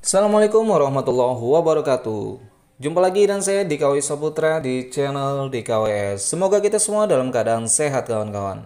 Assalamualaikum warahmatullahi wabarakatuh. Jumpa lagi dan saya Dikawi Saputra di channel DKWS Semoga kita semua dalam keadaan sehat kawan-kawan.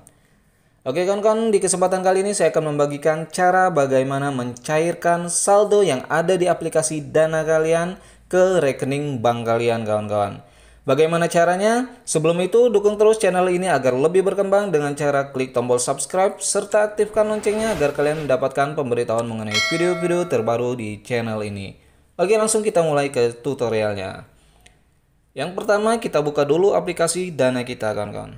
Oke kawan-kawan, di kesempatan kali ini saya akan membagikan cara bagaimana mencairkan saldo yang ada di aplikasi Dana kalian ke rekening bank kalian kawan-kawan Bagaimana caranya? Sebelum itu, dukung terus channel ini agar lebih berkembang dengan cara klik tombol subscribe serta aktifkan loncengnya agar kalian mendapatkan pemberitahuan mengenai video-video terbaru di channel ini. Oke, langsung kita mulai ke tutorialnya. Yang pertama, kita buka dulu aplikasi Dana kita, kawan-kawan.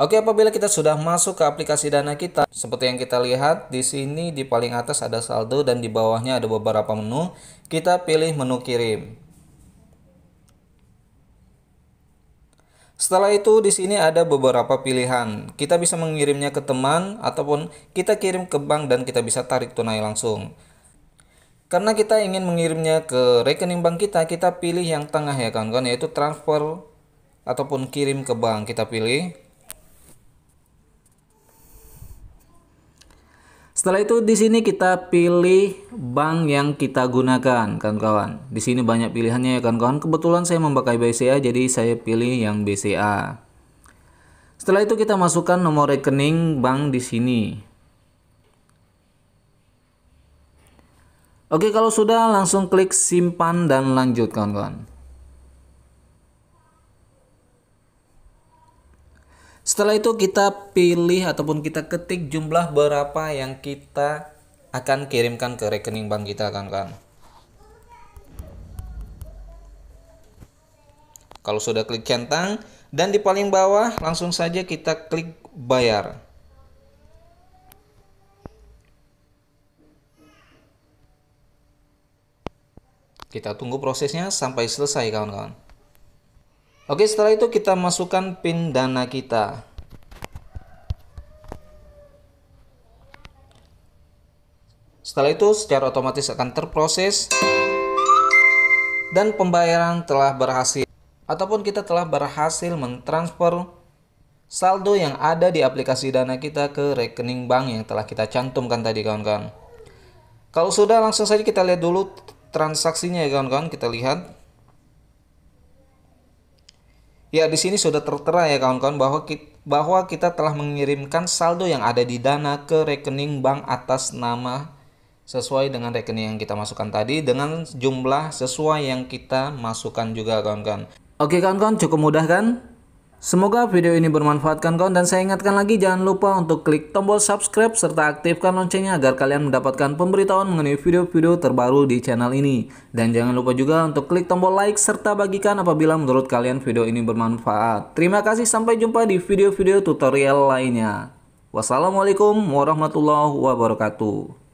Oke, apabila kita sudah masuk ke aplikasi Dana kita, seperti yang kita lihat di sini di paling atas ada saldo dan di bawahnya ada beberapa menu. Kita pilih menu kirim. Setelah itu di sini ada beberapa pilihan. Kita bisa mengirimnya ke teman ataupun kita kirim ke bank dan kita bisa tarik tunai langsung. Karena kita ingin mengirimnya ke rekening bank kita, kita pilih yang tengah ya kawan-kawan yaitu transfer ataupun kirim ke bank. Kita pilih. Setelah itu di sini kita pilih bank yang kita gunakan, kawan-kawan. Di sini banyak pilihannya ya kawan-kawan. Kebetulan saya memakai BCA jadi saya pilih yang BCA. Setelah itu kita masukkan nomor rekening bank di sini. Oke, kalau sudah langsung klik simpan dan lanjut kawan-kawan. Setelah itu kita pilih ataupun kita ketik jumlah berapa yang kita akan kirimkan ke rekening bank kita kan kan. Kalau sudah klik centang dan di paling bawah langsung saja kita klik bayar. Kita tunggu prosesnya sampai selesai kawan-kawan. Oke, setelah itu kita masukkan PIN dana kita. Setelah itu secara otomatis akan terproses dan pembayaran telah berhasil ataupun kita telah berhasil mentransfer saldo yang ada di aplikasi Dana kita ke rekening bank yang telah kita cantumkan tadi kawan-kawan. Kalau sudah langsung saja kita lihat dulu transaksinya ya kawan-kawan, kita lihat Ya, di sini sudah tertera ya kawan-kawan bahwa kita, bahwa kita telah mengirimkan saldo yang ada di Dana ke rekening bank atas nama sesuai dengan rekening yang kita masukkan tadi dengan jumlah sesuai yang kita masukkan juga kawan-kawan. Oke kawan-kawan, cukup mudah kan? Semoga video ini bermanfaat kan kawan dan saya ingatkan lagi jangan lupa untuk klik tombol subscribe serta aktifkan loncengnya agar kalian mendapatkan pemberitahuan mengenai video-video terbaru di channel ini. Dan jangan lupa juga untuk klik tombol like serta bagikan apabila menurut kalian video ini bermanfaat. Terima kasih sampai jumpa di video-video tutorial lainnya. Wassalamualaikum warahmatullahi wabarakatuh.